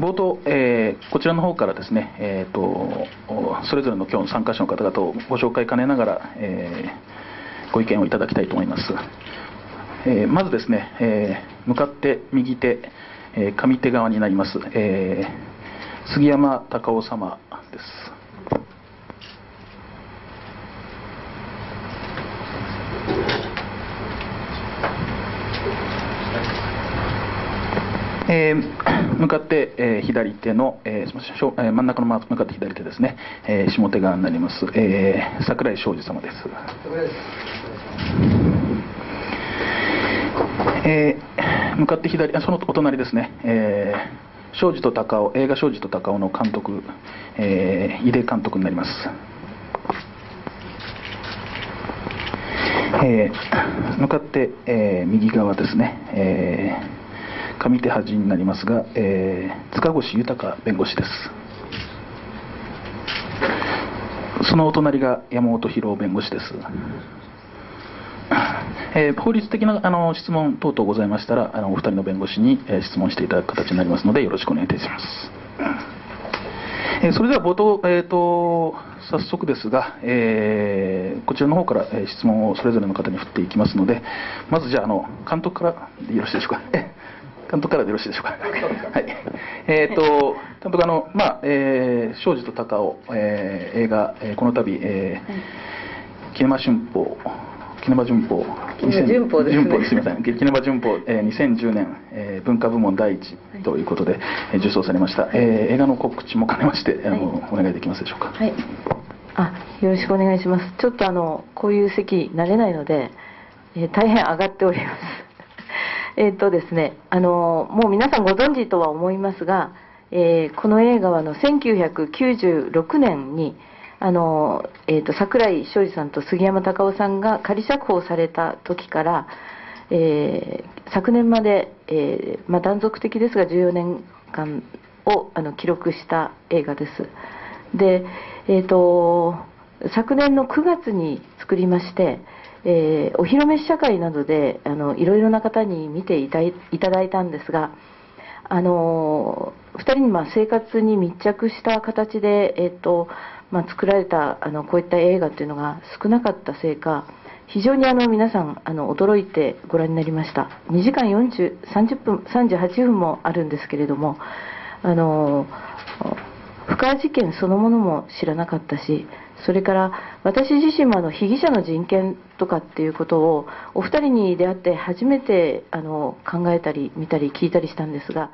冒頭、えー、こちらの方からですね、えーと、それぞれの今日の参加者の方々をご紹介兼ねながら、えー、ご意見をいただきたいと思います。えー、まずですね、え向かって右手、え上手側になります、え杉山隆夫様です。えー、向かって、えー、左手の、えー、すみません、えー、真ん中の向かって左手ですね、えー、下手側になります、えー、桜井昌司様です。えー、向かって左、そのお隣ですね、えー、庄司と高尾、映画庄司と高尾の監督、えー、井出監督になります。えー、向かって、えー、右側ですね、えー上手端になりますが、えー、塚越豊弁護士です。そのお隣が山本博弁護士です、えー、法律的なあの質問等々ございましたらあのお二人の弁護士に、えー、質問していただく形になりますのでよろしくお願いいたします、えー、それでは冒頭、えーと、早速ですが、えー、こちらの方から、え質問をそれぞれの方に振っていきますのでまずじゃああの監督からよろしいでしょうか。監督からでよろしいでしょうか。はい。えっ、ー、と、監督あの、まあ、えー、庄司と高尾、えー、映画、えー、この度、えー、キネマ春報、キネマ旬報、順報です、ね、順報すみません、キネマ旬報、えー、2010年、えー、文化部門第一ということで、はい、えー、受賞されました、はい、えー、映画の告知も兼ねまして、あの、はい、お願いできますでしょうか。はい。あ、よろしくお願いします。ちょっとあの、こういう席慣れないので、えー、大変上がっております。えっ、とですね、あの、もう皆さんご存知とは思いますが、えー、この映画はの1996年に、あの、え、ー、と、桜井昌司さんと杉山隆夫さんが仮釈放された時から、えー、昨年まで、えーまあ、断続的ですが14年間をあの記録した映画です。で、えっ、ー、と、昨年の9月に作りまして、えー、お披露目試写会などであのいろいろな方に見ていたいだいたんですが、あの2人にまあ生活に密着した形で、えーとまあ、作られたあのこういった映画というのが少なかったせいか非常にあの皆さんあの驚いてご覧になりました。2時間40 30分38分もあるんですけれどもあの不可事件そのものも知らなかったしそれから私自身もあの被疑者の人権とかっていうことをお二人に出会って初めてあの考えたり見たり聞いたりしたんですが。